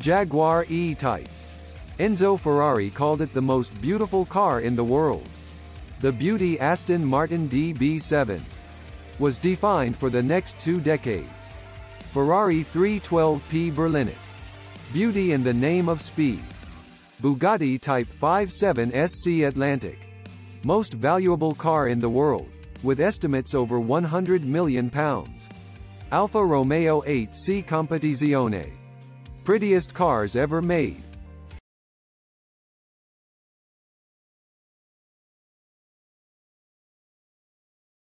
Jaguar E-Type. Enzo Ferrari called it the most beautiful car in the world. The beauty Aston Martin DB7 was defined for the next two decades. Ferrari 312P Berlinetta. Beauty in the name of speed. Bugatti Type 57 SC Atlantic. Most valuable car in the world, with estimates over 100 million pounds. Alfa Romeo 8C Competizione. Prettiest cars ever made.